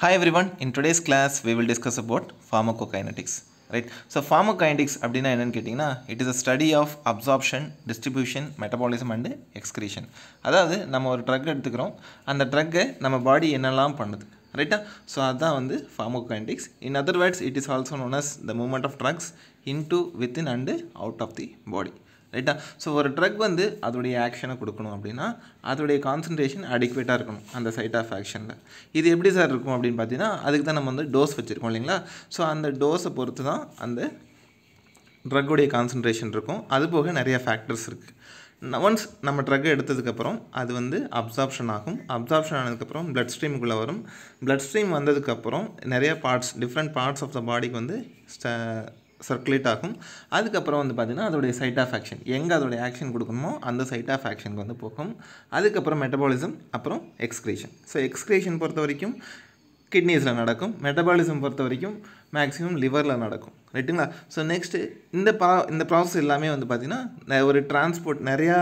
Hi everyone, in today's class discuss will pharmaco about right so So pharmacokinetics அப்படின்னா என்னென்னு கேட்டிங்கன்னா it is a study of absorption distribution metabolism and excretion அதாவது நம்ம ஒரு drug எடுத்துக்கிறோம் அந்த ட்ரக்கை நம்ம பாடி என்னெல்லாம் பண்ணுது ரைட்டா ஸோ அதுதான் வந்து pharmacokinetics in other words it is also known as the moment of drugs in to within and out of the body ரைட்டா? ஸோ ஒரு ட்ரக் வந்து அதோடைய ஆக்ஷனை கொடுக்கணும் அப்படின்னா அதோடைய கான்சன்ட்ரேஷன் அடிக்வேட்டாக இருக்கணும் அந்த சைட் ஆஃப் ஆக்ஷனில் இது எப்படி சார் இருக்கும் அப்படின்னு பார்த்தீங்கன்னா அதுக்கு தான் நம்ம வந்து டோஸ் வச்சுருக்கோம் இல்லைங்களா? ஸோ அந்த டோஸை பொறுத்து தான் அந்த ட்ரக்குடைய கான்சன்ட்ரேஷன் இருக்கும். அது போக நிறைய ஃபேக்டர்ஸ் இருக்குது ஒன்ஸ் நம்ம ட்ரக் எடுத்ததுக்கப்புறம் அது வந்து அப்சார்ப்ஷன் ஆகும். அப்சார்ப்ஷன் ஆனதுக்கப்புறம் பிளட் ஸ்ட்ரீமுக்குள்ளே வரும். பிளட் ஸ்ட்ரீம் வந்ததுக்கப்புறம் நிறைய parts different parts of the பாடிக்கு வந்து சர்க்குலேட் ஆகும். அதுக்கப்புறம் வந்து பார்த்திங்கன்னா அதோடைய சைட் ஆஃப் ஆக்ஷன் எங்கே அதோடைய ஆக்ஷன் கொடுக்கணுமோ அந்த சைட் ஆஃப் ஆக்ஷனுக்கு வந்து போகும். அதுக்கப்புறம் மெட்டபாலிசம் அப்புறம் எக்ஸ்க்ரேஷன் ஸோ எக்ஸ்க்ரேஷன் பொறுத்த வரைக்கும் கிட்னிஸில் நடக்கும். மெட்டபாலிசம் பொறுத்த வரைக்கும் மேக்ஸிமம் லிவரில் நடக்கும். ரைட்டுங்களா ஸோ நெக்ஸ்ட்டு இந்த ப்ரா இந்த ப்ராசஸ் எல்லாமே வந்து பார்த்திங்கன்னா ஒரு டிரான்ஸ்போர்ட் நிறையா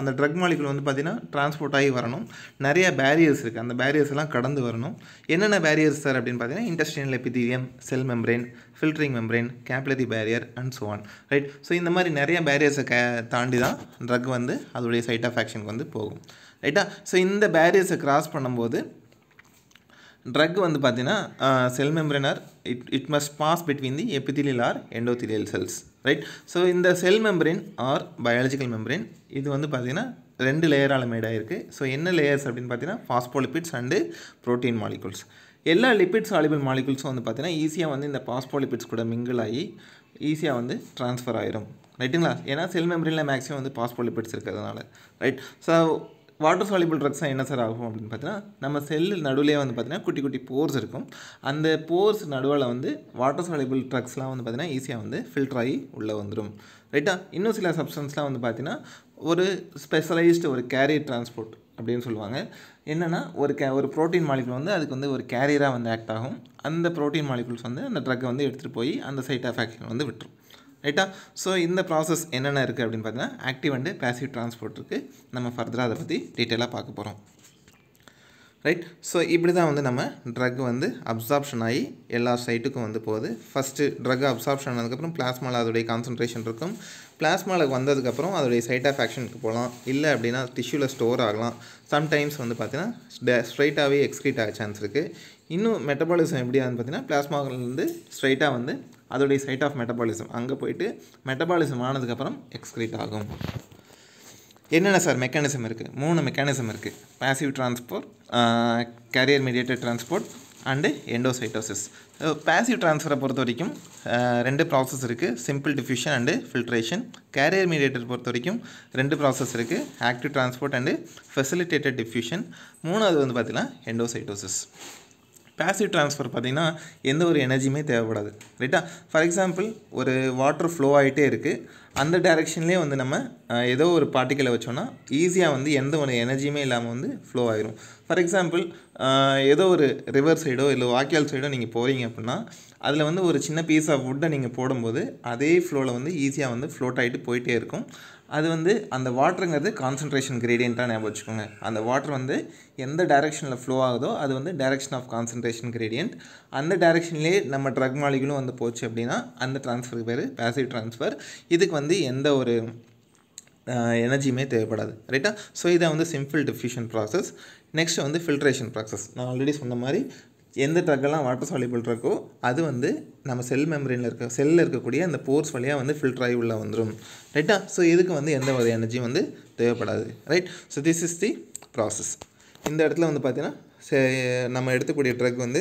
அந்த ட்ரக் மாலிகுல் வந்து பார்த்திங்கன்னா டிரான்ஸ்போர்ட் ஆகி வரணும். நிறைய பேரியர்ஸ் இருக்குது அந்த பேரியர்ஸ் எல்லாம் கடந்து வரணும். என்னென்ன பேரியர்ஸ் சார் அப்படின்னு பார்த்தீங்கன்னா industrial epithelium cell membrane filtering membrane capillary barrier and so on right so இந்த மாதிரி நிறைய பேரியர்ஸை கே தாண்டி தான் ட்ரக் வந்து அதோடைய சைட் ஆஃப் ஆக்ஷனுக்கு வந்து போகும். ரைட்டா ஸோ இந்த பேரியர்ஸை கிராஸ் பண்ணும்போது ட்ரக் வந்து பார்த்தீங்கன்னா cell மெம்பரேனார் it it must pass between the epithelial or endothelial cells right so இந்த செல் மெம்பரின் ஆர் பயாலஜிக்கல் மெம்பரின் இது வந்து பார்த்திங்கன்னா ரெண்டு லேயரால் மேடாக இருக்குது ஸோ என்ன லேயர்ஸ் அப்படின்னு பார்த்தீங்கன்னா ஃபாஸ்போலிபிட்ஸ் அண்டு ப்ரோட்டீன் மாலிகுல்ஸ் எல்லா லிபிட்ஸ் சாலிபிள் மாலிகுல்ஸும் வந்து பார்த்தீங்கன்னா ஈஸியாக வந்து இந்த பாஸ்போலிபிட்ஸ் கூட மிங்கிள் ஆகி ஈஸியாக வந்து ட்ரான்ஸ்ஃபர் ஆயிரும். ரைட்டுங்களா ஏன்னா செல் மெம்பரியில் மேக்ஸிமம் வந்து பாஸ்போலிபிட்ஸ் இருக்கிறதுனால ரைட் ஸோ வாட்டர் சாலிபிள் ட்ரக்ஸாக என்ன சார் ஆகும் அப்படின்னு பார்த்தீங்கன்னா நம்ம செல்லு நடுவிலே வந்து பார்த்தீங்கன்னா குட்டி குட்டி போர்ஸ் இருக்கும். அந்த போர்ஸ் நடுவில் வந்து வாட்டர் சாலிபிள் ட்ரக்ஸ்லாம் வந்து பார்த்தீங்கன்னா ஈஸியாக வந்து ஃபில்டர் ஆகி உள்ளே வந்துடும் ரைட்டா இன்னும் சில சப்ஸ்டன்ஸ்லாம் வந்து பார்த்தீங்கன்னா ஒரு ஸ்பெஷலைஸ்டு ஒரு கேரியர் டிரான்ஸ்போர்ட் அப்படின்னு சொல்லுவாங்க. என்னென்னா ஒரு கே ஒரு ப்ரோட்டீன் மாலிகுல் வந்து அதுக்கு வந்து ஒரு கேரியராக வந்து ஆக்ட் ஆகும். அந்த ப்ரோட்டீன் மாலிகுல்ஸ் வந்து அந்த ட்ரக்கை வந்து எடுத்துகிட்டு போய் அந்த சைட் ஆஃப் ஆக்ஷன் வந்து விட்டுரும். ரைட்டா ஸோ இந்த ப்ராசஸ் என்னென்ன இருக்குது அப்படின்னு பார்த்தீங்கன்னா ஆக்டிவ் அண்டு பேசிவ் ட்ரான்ஸ்போர்ட் இருக்குது நம்ம ஃபர்தராக அதை பற்றி டீட்டெயிலாக பார்க்க போகிறோம் ரைட் ஸோ இப்படி தான் வந்து நம்ம ட்ரக் வந்து அப்சார்ப்ஷன் ஆகி எல்லா சைட்டுக்கும் வந்து போகுது. ஃபஸ்ட்டு ட்ரக் அப்சார்ப்ஷன் ஆனதுக்கப்புறம் பிளாஸ்மாவில் அதோடைய கான்சன்ட்ரேஷன் இருக்கும். பிளாஸ்மாவில் வந்ததுக்கப்புறம் அதோடைய சைட் ஆஃப் ஆக்ஷனுக்கு போகலாம். இல்லை அப்படின்னா டிஷ்யூவில் ஸ்டோர் ஆகலாம். சம்டைம்ஸ் வந்து பார்த்தீங்கன்னா ஸ்ட்ரைட்டாகவே எக்ஸ்க்ரீட் ஆக சான்ஸ் இருக்குது இன்னும் மெட்டபாலிசம் எப்படி ஆகுதுன்னு பார்த்தீங்கன்னா பிளாஸ்மாவிலேருந்து ஸ்ட்ரைட்டாக வந்து அதோடைய சைட் ஆஃப் மெட்டபாலிசம் அங்கே போயிட்டு மெட்டபாலிசம் ஆனதுக்கப்புறம் எக்ஸ்க்ரீட் ஆகும். என்னென்ன சார் மெக்கானிசம் இருக்குது மூணு மெக்கானிசம் இருக்குது passive transport carrier mediated transport and endocytosis passive ட்ரான்ஸ்ஃபரை பொறுத்த வரைக்கும் ரெண்டு ப்ராசஸ் இருக்குது simple diffusion and filtration carrier mediator பொறுத்த வரைக்கும் ரெண்டு ப்ராசஸ் இருக்குது active transport and facilitated diffusion மூணாவது வந்து பார்த்திங்கன்னா எண்டோசைட்டோசிஸ் பேசிவ் ட்ரான்ஸ்ஃபர் பார்த்திங்கன்னா எந்த ஒரு எனர்ஜியுமே தேவைப்படாது ரைட்டா ஃபார் எக்ஸாம்பிள் ஒரு வாட்டர் ஃப்ளோ ஆகிட்டே இருக்குது அந்த டைரெக்ஷன்லேயே வந்து நம்ம ஏதோ ஒரு பார்ட்டிக்கலை வச்சோன்னா ஈஸியாக வந்து எந்த ஒரு எனர்ஜியுமே இல்லாமல் வந்து ஃப்ளோ ஆகிரும் ஃபார் எக்ஸாம்பிள் ஏதோ ஒரு ரிவர் சைடோ இல்லை வாக்கியால் சைடோ நீங்கள் போகிறீங்க அப்படின்னா அதில் வந்து ஒரு சின்ன பீஸ் ஆஃப் வுட்டை நீங்கள் போடும்போது அதே ஃப்ளோவில் வந்து ஈஸியாக வந்து ஃப்ளோட் ஆகிட்டு போயிட்டே இருக்கும். அது வந்து அந்த வாட்டருங்கிறது கான்சன்ட்ரேஷன் கிரேடியண்ட்டாக ஞாபகம் வச்சுக்கோங்க. அந்த வாட்டர் வந்து எந்த டைரெக்ஷனில் ஃப்ளோ ஆகுதோ அது வந்து டைரெக்ஷன் ஆஃப் கான்சன்ட்ரேஷன் கிரேடியன்ட் அந்த டைரெக்ஷன்லேயே நம்ம ட்ரக் மாலிகளும் வந்து போச்சு அப்படின்னா அந்த ட்ரான்ஸ்ஃபருக்கு பேர் பேசிவ் ட்ரான்ஸ்ஃபர் இதுக்கு வந்து எந்த ஒரு எனர்ஜியுமே தேவைப்படாது. ரைட்டா ஸோ இதை வந்து சிம்பிள் டிஃப்யூஷன் ப்ராசஸ் நெக்ஸ்ட் வந்து ஃபில்ட்ரேஷன் ப்ராசஸ் நான் ஆல்ரெடி சொன்ன மாதிரி எந்த ட்ரக்கெல்லாம் வாட்டர் சாலிபிள் ட்ரக்கோ அது வந்து நம்ம செல் மெமரியில் இருக்க செல்லில் இருக்கக்கூடிய அந்த போர்ஸ் வழியாக வந்து ஃபில்டர் ஆகி உள்ளே வந்துடும் ரைட்டா ஸோ இதுக்கு வந்து எந்த வகை எனர்ஜியும் வந்து தேவைப்படாது. Right so this is the process இந்த இடத்துல வந்து பார்த்தீங்கன்னா நம்ம எடுத்துக்கூடிய ட்ரக் வந்து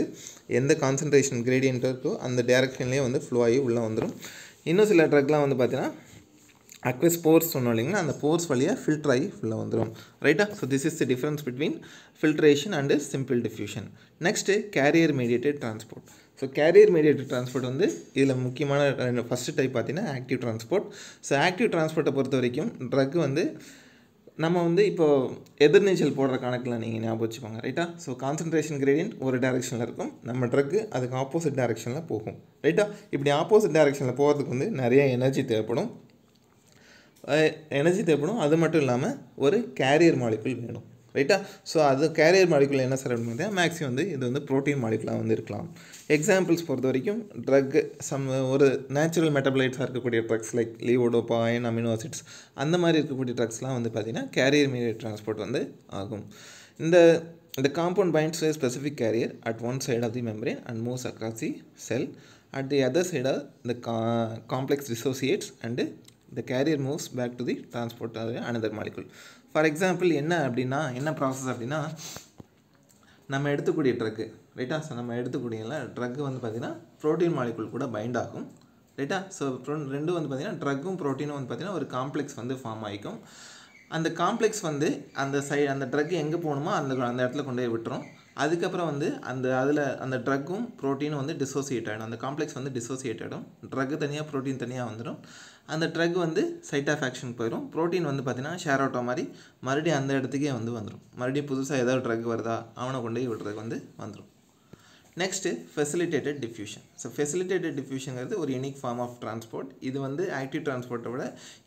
எந்த கான்சன்ட்ரேஷன் கிரேடியன்ட் இருக்கோ அந்த டேரக்ஷன்லேயே வந்து ஃப்ளோ ஆகி உள்ளே வந்துடும் இன்னும் சில ட்ரக்லாம் வந்து பார்த்தீங்கன்னா அக்வஸ் போர்ஸ் சொன்னோம் இல்லைங்களா? அந்த போர்ஸ் வழியாக ஃபில்டர் ஆகி ஃபுல்லாக வந்துடும் ரைட்டா so this is the difference between filtration and simple diffusion next carrier mediated transport so carrier mediated transport வந்து இதில் முக்கியமான ஃபஸ்ட்டு டைப் பார்த்தீங்கன்னா ஆக்டிவ் டிரான்ஸ்போர்ட் ஸோ ஆக்டிவ் டிரான்ஸ்போர்ட்டை பொறுத்த வரைக்கும் ட்ரக் வந்து நம்ம வந்து இப்போது எதிர்நீச்சல் போடுற கணக்கில் நீங்கள் ஞாபகம் வச்சுக்கோங்க. ரைட்டா ஸோ கான்சன்ட்ரேஷன் கிரேடியன்ட் ஒரு டேரெக்ஷனில் இருக்கும். நம்ம ட்ரக்கு அதுக்கு ஆப்போசிட் டேரெக்ஷனில் போகும். ரைட்டா இப்படி ஆப்போசிட் டேரெக்ஷனில் போகிறதுக்கு வந்து நிறைய எனர்ஜி தேவைப்படும். எனர்ஜி தேவைப்படும். அது மட்டும் இல்லாமல் ஒரு கேரியர் மாலிகுல் வேணும். ரைட்டா ஸோ அது கேரியர் மாலிகுல் என்ன சார் அப்படின்னு பார்த்தீங்கன்னா மேக்ஸிமம் வந்து இது வந்து ப்ரோட்டீன் மாலிகுலாக வந்து இருக்கலாம். எக்ஸாம்பிள்ஸ் பொறுத்த வரைக்கும் ட்ரக் சம் ஒரு நேச்சுரல் மெட்டபிளைட்ஸாக இருக்கக்கூடிய ட்ரக்ஸ் லைக் லீவோடோபாயின் அமினோ ஆசிட்ஸ் அந்த மாதிரி இருக்கக்கூடிய ட்ரக்ஸ்லாம் வந்து பார்த்திங்கன்னா கேரியர் மீடியட் டிரான்ஸ்போர்ட் வந்து ஆகும். இந்த இந்த compound binds specific carrier at one side of the membrane and moves across the cell at the other side of the complex dissociates and the carrier moves back to the transport another molecule. For example என்ன அப்படின்னா என்ன process அப்படின்னா நம்ம எடுத்துக்கூடிய truck ரைட்டா so நம்ம எடுத்துக்கூடியல truck வந்து பார்த்திங்கன்னா protein molecule கூட பைண்ட் ஆகும் ரைட்டா ஸோ ரெண்டும் வந்து பார்த்திங்கன்னா ட்ரக்கும் ப்ரோட்டீனும் வந்து பார்த்திங்கன்னா ஒரு காம்ப்ளெக்ஸ் வந்து ஃபார்ம் ஆகிக்கும். அந்த காம்ப்ளெக்ஸ் வந்து அந்த சை அந்த ட்ரக் எங்கே போகணுமோ அந்த அந்த இடத்துல கொண்டு போய் விட்டுரும். அதுக்கப்புறம் வந்து அந்த அதில் அந்த ட்ரக்கும் ப்ரோட்டீனும் வந்து டிசோசியேட் ஆகிடும் அந்த காம்ப்ளெக்ஸ் வந்து டிசோசியேட் ஆகிடும் ட்ரக்கு தனியாக ப்ரோட்டீன் தனியாக வந்துடும் அந்த ட்ரக் வந்து சைட் ஆஃப் ஆக்ஷன் போயிடும் ப்ரோட்டீன் வந்து பார்த்திங்கன்னா ஷேர் ஆட்டோ மாதிரி மறுபடியும் அந்த இடத்துக்கே வந்து வந்துடும் மறுபடியும் புதுசாக ஏதாவது ட்ரக் வருதா? அவனை கொண்டு போய் விடுறதுக்கு வந்து வந்துடும் next facilitated diffusion so facilitated டிஃப்யூஷனுங்கிறது ஒரு யூனிக் ஃபார்ம் ஆஃப் டிரான்ஸ்போர்ட் இது வந்து ஆக்டிவ் டிரான்ஸ்போர்ட்டை விட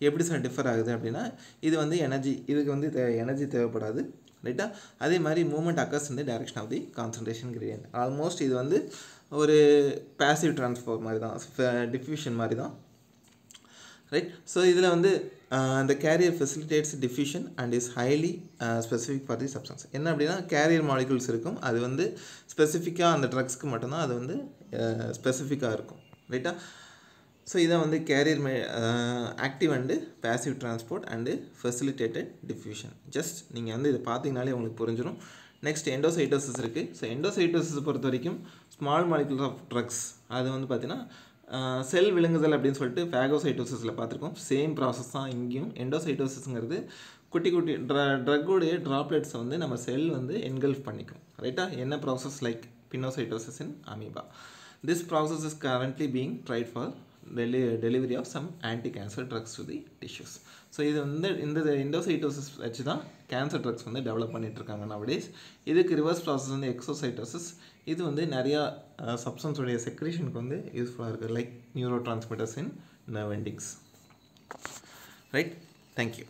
எப்படி சார் டிஃபர் ஆகுது அப்படின்னா இது வந்து எனர்ஜி இதுக்கு வந்து எனர்ஜி தேவைப்படாது. ரைட்டா அதே மாதிரி மூமெண்ட் அக்கர்ஸ் இந்த direction of the concentration gradient almost இது வந்து ஒரு பேசிவ் ட்ரான்ஸ்ஃபார் மாதிரி தான் டிஃப்யூஷன் மாதிரி தான். ரைட் ஸோ இதில் வந்து uh, அந்த carrier facilitates diffusion and is highly specific for the substance என்ன அப்படின்னா கேரியர் மாலிகுல்ஸ் இருக்கும். அது வந்து ஸ்பெசிஃபிக்காக அந்த ட்ரக்ஸ்க்கு மட்டும்தான் அது வந்து uh, ஸ்பெசிஃபிக்காக இருக்கும். ரைட்டா ஸோ இதை வந்து carrier may active and passive transport and facilitated diffusion just நீங்கள் வந்து இதை பார்த்தீங்கனாலே உங்களுக்கு புரிஞ்சிடும் நெக்ஸ்ட் எண்டோசைட்டோசிஸ் இருக்குது ஸோ எண்டோசைட்டோசிஸ் பொறுத்த வரைக்கும் ஸ்மால் மாலிகுல்ஸ் ஆஃப் ட்ரக்ஸ் அது வந்து பார்த்திங்கன்னா செல் uh, விலங்குதல் அப்படின்னு சொல்லிட்டு ஃபேகோசைட்டோசிஸில் பார்த்துருக்கோம். சேம் ப்ராசஸ் தான் இங்கேயும். எண்டோசைட்டோசிஸ்ங்கிறது குட்டி குட்டி ட்ர ட்ரக்குடைய ட்ராப்லெட்ஸை வந்து நம்ம செல் வந்து என்கல்ஃப் பண்ணிக்கும். ரைட்டா என்ன process like pinocytosis in amoeba this process is currently being tried for deli delivery of some anti cancer drugs to the tissues so இது வந்து இந்த இண்டோசைட்டோசிஸ் வச்சு தான் கேன்சர் ட்ரக்ஸ் வந்து டெவலப் பண்ணிகிட்ருக்காங்க நவடேஸ் இதுக்கு ரிவர்ஸ் ப்ராசஸ் வந்து எக்ஸோசைட்டோசிஸ் இது வந்து நிறையா சப்ஸ்டன்ஸுடைய செக்ரேஷனுக்கு வந்து யூஸ்ஃபுல்லாக இருக்குது like neuro transmitters in nerve endings right thank you